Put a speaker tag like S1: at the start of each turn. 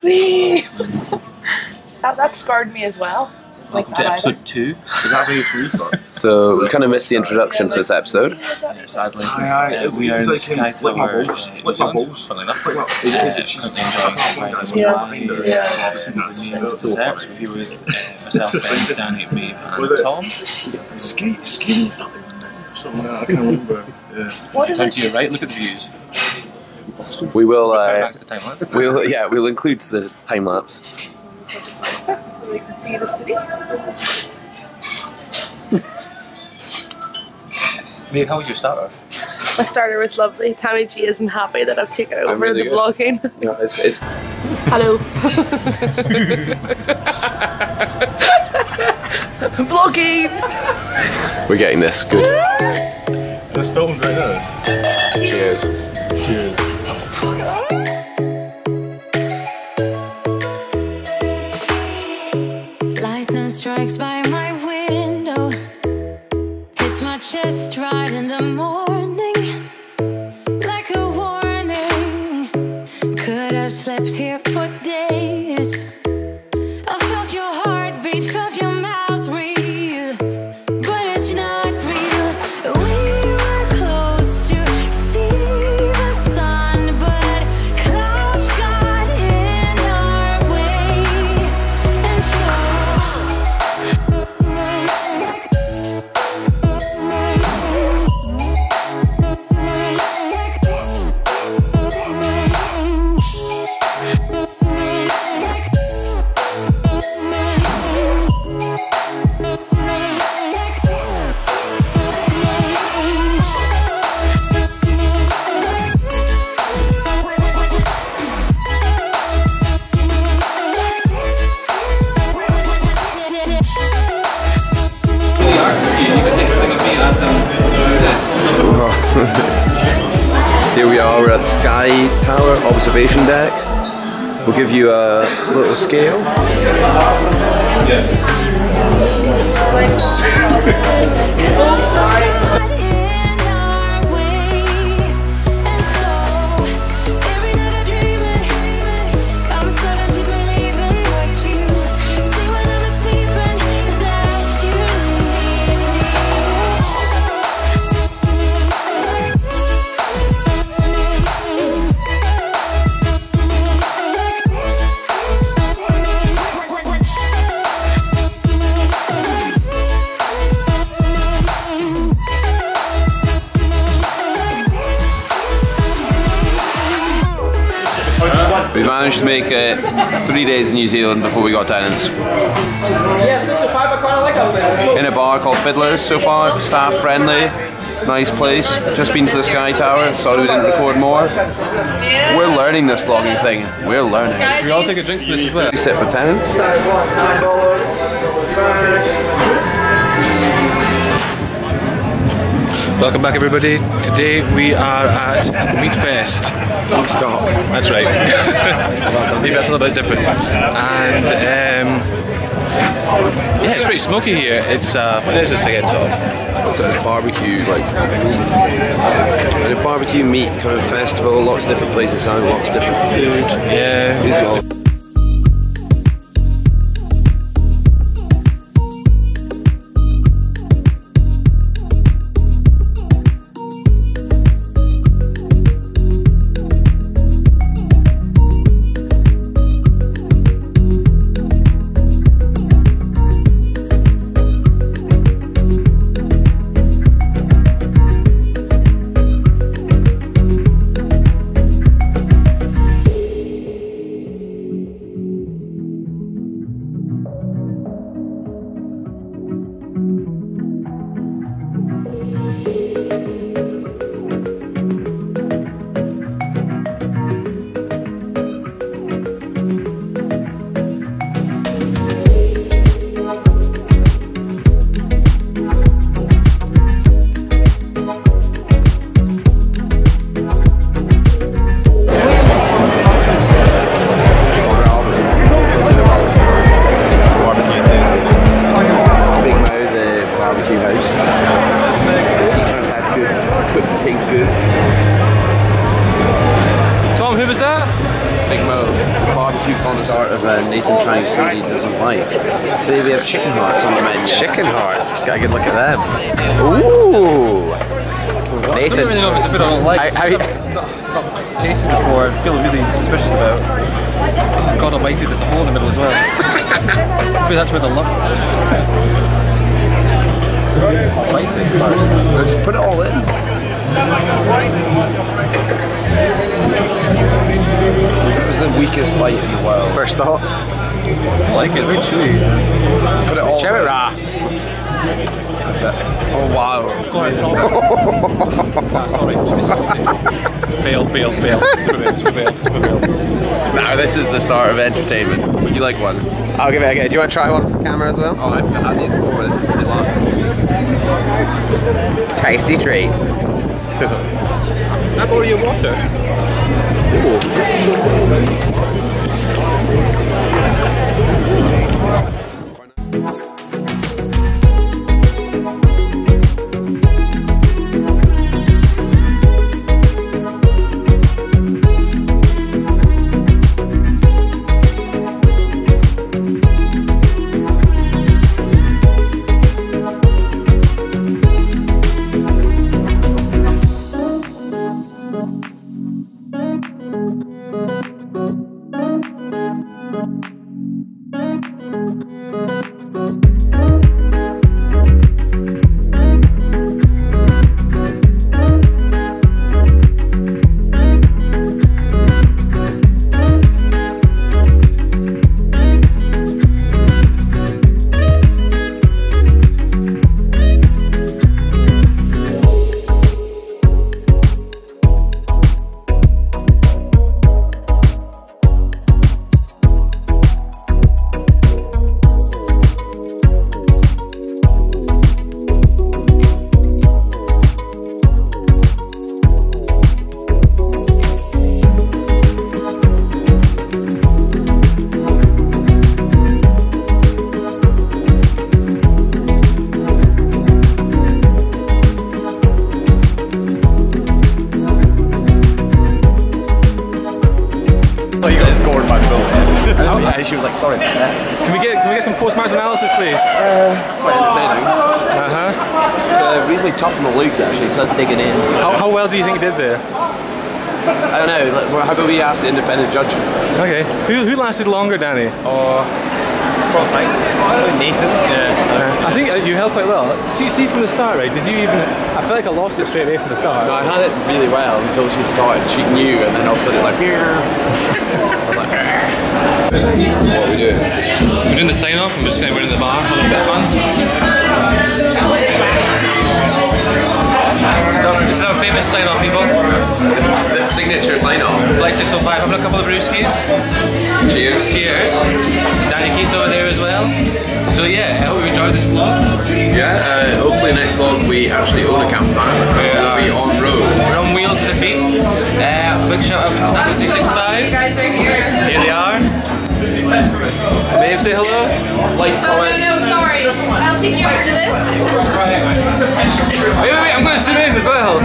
S1: that, that scarred me as well. Like
S2: Welcome to
S1: that
S2: episode two.
S3: Is that very free for?
S4: So we kind of missed the introduction for this episode.
S2: Uh, sadly,
S3: Aye, aye,
S2: uh,
S3: it's-
S2: we are in
S3: it's
S2: the
S3: like,
S2: Sky
S3: like my
S2: Tower,
S3: balls.
S2: uh, New
S3: Like my
S2: Zealand,
S3: balls.
S2: funnily enough.
S3: Is it-
S2: Uh,
S3: is it just-
S2: currently enjoying some wine as
S1: Yeah.
S2: well.
S1: Yeah.
S2: So obviously with me and
S3: So
S2: desserts. We're here with uh, myself, Ben, Danny, Maeve,
S3: Was
S2: and
S3: it?
S2: Tom.
S3: Ski, ski, something like that. I can't remember. Yeah.
S1: What is
S2: Turn
S1: it?
S2: to your right, look at the views.
S4: We will, uh,
S2: Back to the time lapse.
S4: we'll, yeah, we'll include the time lapse.
S1: So we can see the city.
S2: Maeve, how was your starter?
S1: My starter was lovely. Tammy G isn't happy that I've taken over
S4: really
S1: the vlogging.
S4: Yeah, it's, it's
S1: Hello. vlogging!
S4: we're getting this good.
S3: This filmed right now.
S4: Cheers.
S3: Cheers.
S5: Strikes by my Here we
S4: are, we're at the Sky Tower observation deck. We'll give you a little scale.
S5: in
S4: We managed to make it three days in New Zealand before we got tenants. Yeah, six or five, I quite like cool. In a bar called Fiddlers so far, staff friendly, nice place. Just been to the Sky Tower, sorry we didn't record more. We're learning this vlogging thing. We're learning.
S2: Should we all take a drink for this as well?
S4: We sit for tenants.
S6: Welcome back, everybody. Today we are at Meatfest.
S4: Stop.
S6: That's right. Meatfest a little bit different, and um, yeah, it's pretty smoky here. It's uh, what is this again, Tom?
S4: So it's barbecue, like and a barbecue meat kind of festival. Lots of different places out, lots of different food.
S6: Yeah.
S4: Nathan trying food he doesn't like. Today we have chicken hearts on the menu.
S7: Chicken hearts. Let's get a good look at them. Ooh.
S2: I don't really
S7: Nathan.
S2: know if it's a food I don't like.
S7: How,
S2: I've tasted before and feel really suspicious about. Oh, God almighty, there's a hole in the middle as well. Maybe that's where the love is. Biting first.
S4: Just put it all in. Was bite the world.
S7: first thoughts?
S2: I like it, very chewy.
S4: Put it all
S7: it raw.
S4: That's it. Oh wow.
S2: ah, sorry, should be salty. Bail, bail, bail. Super bail, super bail, super bail.
S4: Now this is the start of entertainment. Would you like one?
S7: I'll give it a go. Do you want to try one for camera as well?
S4: Oh, I've had these before. This is deluxe.
S7: Tasty treat.
S2: Can I borrow your water?
S4: Yeah, she was like, sorry about that.
S2: Can we get can we get some post-match analysis, please?
S4: It's quite entertaining.
S2: Uh huh.
S4: It's uh, reasonably tough on the legs actually, because I was digging in.
S2: How, how well do you think you did there?
S4: I don't know. like, How about we ask the independent judge?
S2: Okay. Who, who lasted longer, Danny?
S6: Or probably, probably Nathan. Yeah.
S2: I think uh, you held quite well. See, see from the start, right? Did you even? I feel like I lost it straight away from the start.
S4: No, I had it really well until she started. She knew, and then all of a sudden, like, I was like, what are we doing?
S6: We're doing the sign off I'm just saying we're in the bar, have a bit of fun. This is our famous sign off, people.
S4: The signature sign off.
S6: Flight 605, having a couple of brewskis.
S4: Cheers.
S6: Cheers. Danny Keiths over there as well. So yeah, I hope you enjoyed this vlog.
S4: Yeah, uh, hopefully next vlog we actually own a campfire. We'll be on road.
S6: We're on wheels to the feet. Uh, big shout out to Snappy365. Babe, say hello.
S4: Like,
S8: Oh, no, no, sorry. I'll take you over to this.
S6: Wait, wait, wait, I'm going to sit in as well.